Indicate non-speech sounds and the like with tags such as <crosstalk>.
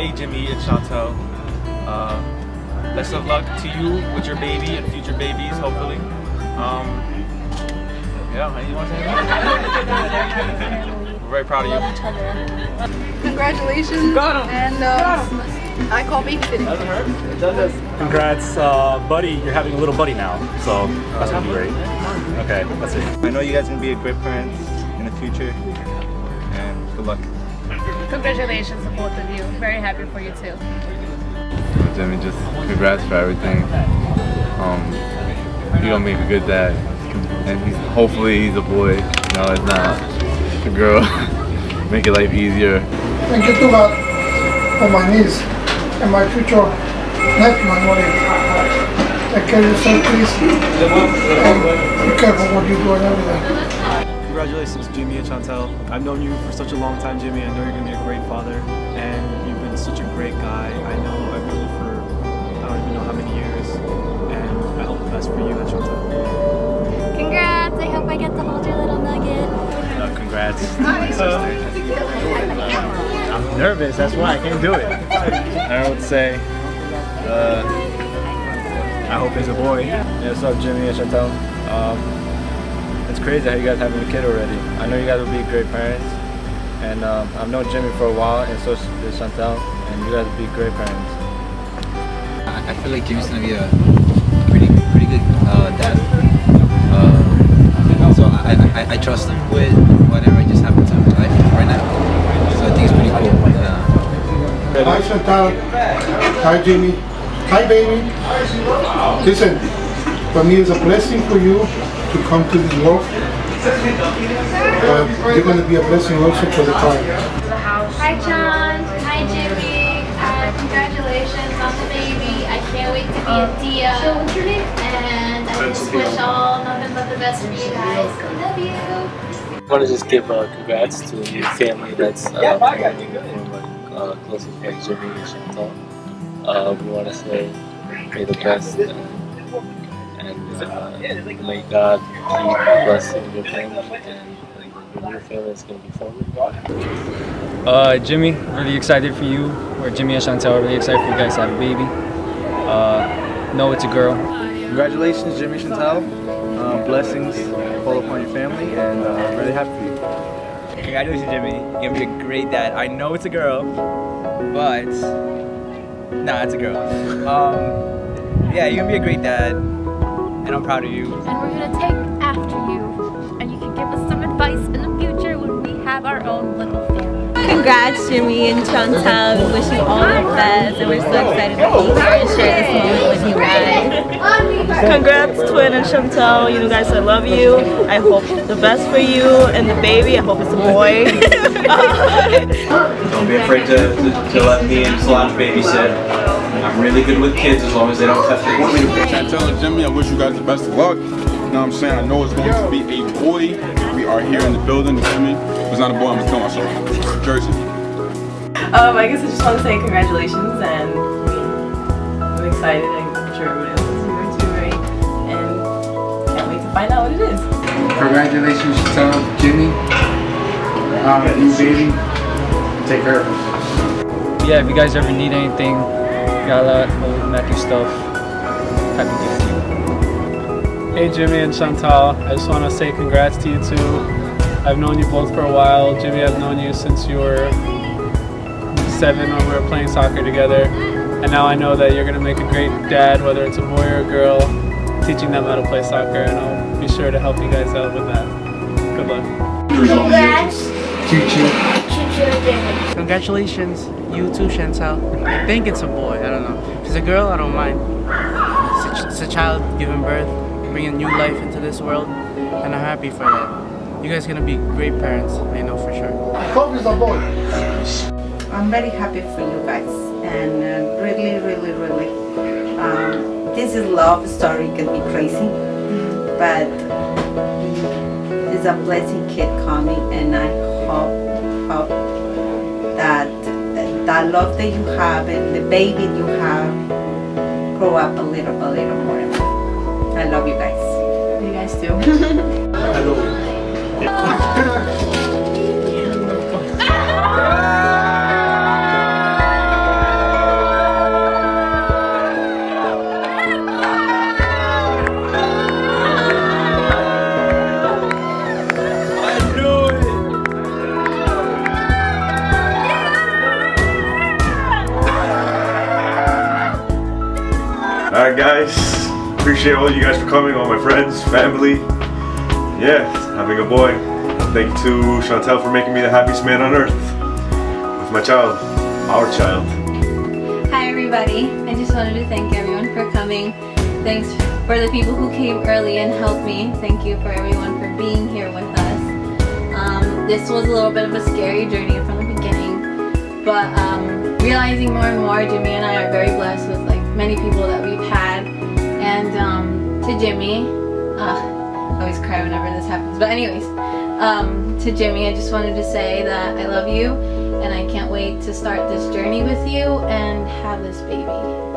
hey Jimmy it's Chantal. Uh, best of luck to you with your baby and future babies, hopefully. Um, yeah, you want to say anything? We're very proud of you. Congratulations. And uh, I call babysitting. Congrats, uh, buddy. You're having a little buddy now, so that's gonna be great. Okay, that's it. I know you guys are gonna be a great parents in the future, and good luck. Congratulations to both of you. Very happy for you too. Jimmy, just congrats for everything. Um, you're gonna make a good dad, and he's hopefully he's a boy. No, it's not a girl. <laughs> make your life easier. Thank you to God for my niece and my future nephew, my mother. Take care of yourself, please. And be careful what you do and everything. Congratulations, Jimmy and Chantal. I've known you for such a long time, Jimmy. I know you're going to be a great father, and you've been such a great guy. I know I've known you for I don't even know how many years, and I hope the best for you and Chantal. Congrats! I hope I get to hold your little nugget. Uh, congrats, <laughs> my. I'm nervous. That's why I can't do it. I would say, uh, I hope it's a boy. Yeah, what's up, Jimmy and Chantal? Um, it's crazy how you guys having a kid already. I know you guys will be great parents, and um, I've known Jimmy for a while, and so is Chantal, and you guys will be great parents. I I feel like Jimmy's gonna be a pretty pretty good uh, dad. Uh, so I, I, I trust him with whatever just happened to him in life right now. So I think it's pretty cool. Uh, Hi, Chantal. Hi, Jimmy. Hi, baby. Listen, for me it's a blessing for you to come to this world. Uh, you're going to be a blessing also for the child. Hi, John. Hi, Jimmy. Uh, congratulations on the baby. I can't wait to be a Dia. So, what's your name? And I just wish all nothing but the best for you guys. Love you. I want to just give uh, congrats to your family that's uh, one of my uh, closest friends, Jimmy and Chantal. Uh, we want to say may the best uh, and uh, may God keep blessing your family and your family is going to be forming. Uh, Jimmy, really excited for you. Or Jimmy and Chantal, really excited for you guys to have a baby. Uh, know it's a girl. Congratulations, Jimmy Chantal. Uh, blessings fall upon your family, and uh, I'm really happy for you. Congratulations, Jimmy. You're gonna be a great dad. I know it's a girl, but nah, it's a girl. Um, yeah, you're gonna be a great dad, and I'm proud of you. And we're gonna take after you. And you can give us some advice in the future when we have our own little family. Congrats, Jimmy and Chantal. We wish you all the best, and we're so excited to be here and share this moment with you guys. Congrats, Twin and Chantal. You guys, I love you. I hope the best for you and the baby. I hope it's a boy. <laughs> Don't be afraid to, to, to let me and Solange babysit. I'm really good with kids as long as they don't touch your Chantal and Jimmy, I wish you guys the best of luck. You know what I'm saying? I know it's going to be a boy. We are here in the building, you feel me? If it's not a boy, I'm going to kill myself. Jersey. um, I guess I just want to say congratulations, and I mean, I'm excited. I'm sure everyone it is. Congratulations, Chantal, Jimmy, um, new baby. Take care of him. Yeah, if you guys ever need anything, Gala, old Matthew stuff, happy to to you. Hey, Jimmy and Chantal. I just want to say congrats to you two. I've known you both for a while. Jimmy, I've known you since you were seven when we were playing soccer together. And now I know that you're going to make a great dad, whether it's a boy or a girl, teaching them how to play soccer. And I'll be sure to help you guys out with that. Good luck. Congrats. Congratulations, you too, Chantal. I think it's a boy, I don't know. If it's a girl, I don't mind. It's a, it's a child giving birth, bringing new life into this world, and I'm happy for that. You guys gonna be great parents, I know for sure. I hope it's a boy. I'm very happy for you guys and uh, really, really, really. Um, this is love story can be crazy, but it's a blessing kid coming, and I hope, hope that that love that you have and the baby you have grow up a little, a little more. more. I love you guys. You guys too. <laughs> <laughs> guys. Appreciate all you guys for coming, all my friends, family. Yeah, having a boy. Thank you to Chantal for making me the happiest man on earth. With my child, our child. Hi everybody. I just wanted to thank everyone for coming. Thanks for the people who came early and helped me. Thank you for everyone for being here with us. Um, this was a little bit of a scary journey from the beginning, but um, realizing more and more, Jimmy and I are very blessed with many people that we've had. And um, to Jimmy, uh, I always cry whenever this happens. But anyways, um, to Jimmy, I just wanted to say that I love you and I can't wait to start this journey with you and have this baby